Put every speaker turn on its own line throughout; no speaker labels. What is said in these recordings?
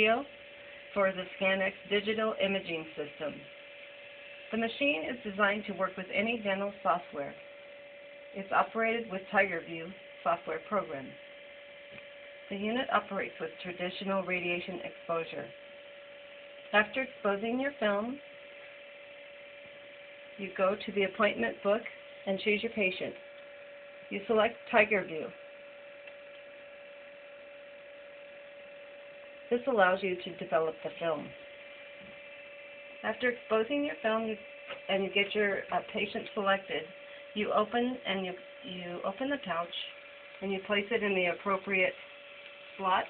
video for the ScanX digital imaging system. The machine is designed to work with any dental software. It's operated with TigerView software program. The unit operates with traditional radiation exposure. After exposing your film, you go to the appointment book and choose your patient. You select TigerView. This allows you to develop the film. After exposing your film and you get your uh, patient selected, you open and you you open the pouch and you place it in the appropriate slot,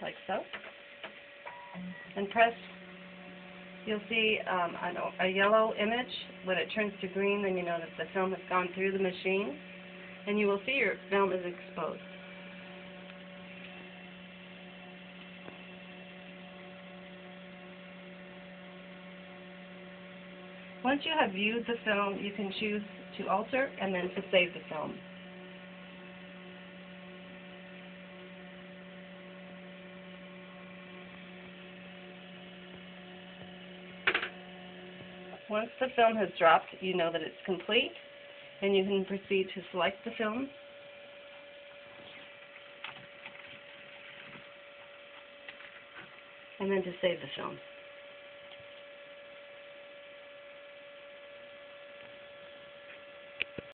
like so, and press. You'll see um, a yellow image. When it turns to green, then you know that the film has gone through the machine, and you will see your film is exposed. Once you have viewed the film, you can choose to alter and then to save the film. Once the film has dropped, you know that it's complete, and you can proceed to select the film. And then to save the film.